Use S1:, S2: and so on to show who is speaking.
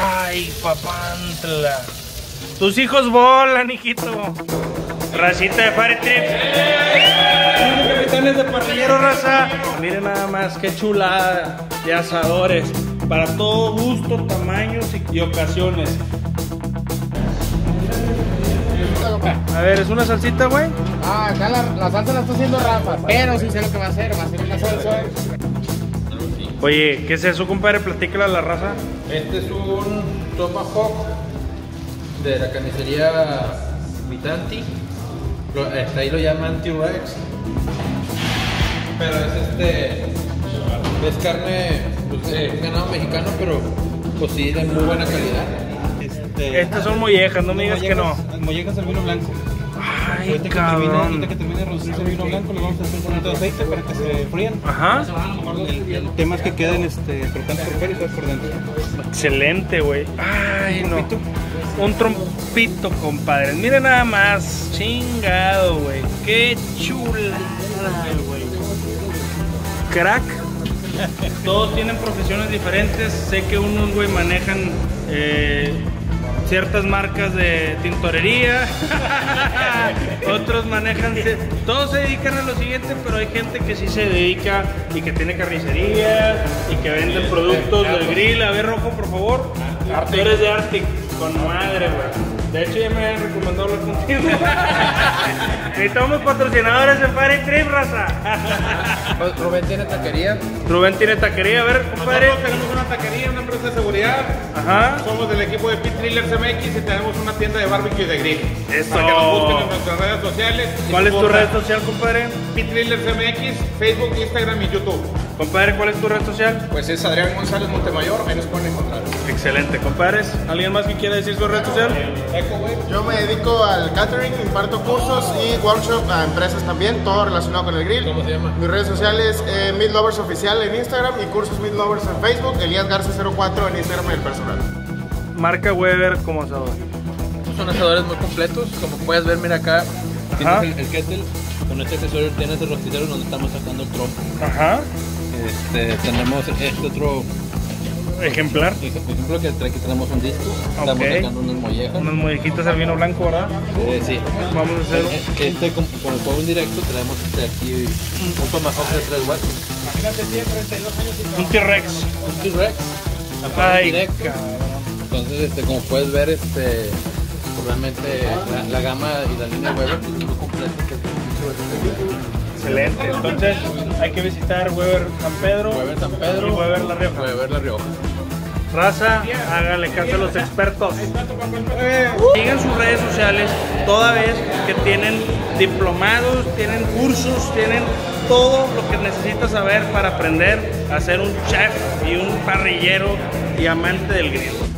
S1: Ay, papantla. Tus hijos volan, hijito. Racita de Fire Trip. Capitanes de parrillero, raza. Miren nada más, qué chulada de asadores. Para todo gusto, tamaños y, y ocasiones. A ver, ¿es una salsita, güey?
S2: Ah, acá la, la salsa la está haciendo Rafa, pero sí sé lo que va a hacer, va a ser una salsa.
S1: Oye, ¿qué es eso, compadre? Platícala a la raza.
S3: Este es un tomahawk de la carnicería Vitanti. Lo- hasta ahí lo llaman T-Rex. Pero es este. Es carne pues, de ganado mexicano, pero pues sí de muy buena calidad.
S4: Este,
S1: Estas son mollejas, no me digas que no.
S4: mollejas- al vino blanco.
S1: Ay,
S4: Ahorita que, termine, ahorita
S1: cabrón.
S4: que termine de reducirse el vino blanco, le vamos a hacer un poquito de aceite para que se frían.
S1: Ajá.
S4: El, el tema es que queden este, crocantes por fuera y por dentro.
S1: Excelente, güey. Ay, no. Un trompito, compadre. Miren nada más. Chingado, güey. Qué chulada, güey. Crack. Todos tienen profesiones diferentes. Sé que unos, güey, manejan eh, ciertas marcas de tintorería. Otros manejan. Todos se dedican a lo siguiente, pero hay gente que sí se dedica y que tiene carnicería y que vende productos del grill. A ver, Rojo, por favor. Tú eres de Arctic. Con madre, güey. De hecho, ya me habían recomendado hablar contigo. Necesitamos patrocinadores en Fire Trip, raza.
S3: Rubén tiene taquería.
S1: Rubén tiene taquería. A ver, compadre.
S5: Nosotros tenemos una taquería,
S1: Ajá.
S5: Somos del equipo de Pit Thrillers MX y tenemos una tienda de barbecue y de grill.
S1: Eso.
S5: Para que nos busquen en nuestras redes sociales.
S1: ¿Cuál es tu red social, compadre?
S5: Pit Thrillers MX, Facebook, Instagram y YouTube.
S1: Compadre, ¿cuál es tu red social?
S5: Pues es Adrián González Montemayor, ahí nos pueden encontrar.
S1: Excelente, compadres. ¿Alguien más que quiera decir su red social?
S6: Yo me dedico al catering, imparto cursos y workshop a empresas también, todo relacionado con el grill.
S3: ¿Cómo se llama?
S6: Mis redes sociales, eh, Meat Lovers Oficial en Instagram y cursos Meat Lovers en Facebook, Elías Garza 04 en Instagram y el personal.
S1: Marca Weber como asador.
S3: Son asadores muy completos. Como puedes ver, mira acá. Tienes el, el kettle. Con este accesorio tienes el rostizero donde estamos sacando el trompo.
S1: Ajá.
S3: Este, tenemos este otro
S1: Ejemplar.
S3: ejemplo que, que tenemos un disco. Estamos sacando unas mollejas.
S1: Unas mollejitas al vino blanco, ¿verdad?
S3: Eh, sí.
S1: Vamos a hacer.
S3: Eh, Este, con, con el fuego indirecto tenemos este aquí un tomahawk de tres huesos.
S1: Un T-Rex.
S3: Un T-Rex. a fuego
S1: Ay.
S3: Entonces, este, como puedes ver, este, realmente la, la gama y la línea Weber es muy completa.
S1: Excelente. Entonces, hay que visitar Weber San Pedro.
S3: Weber San Pedro.
S1: Y Weber La Rioja.
S3: Weber La Rioja.
S1: Raza, háganle caso a los expertos. Sigan sus redes sociales toda vez que tienen diplomados, tienen cursos, tienen todo lo que necesitas saber para aprender a ser un chef y un parrillero y amante del grill.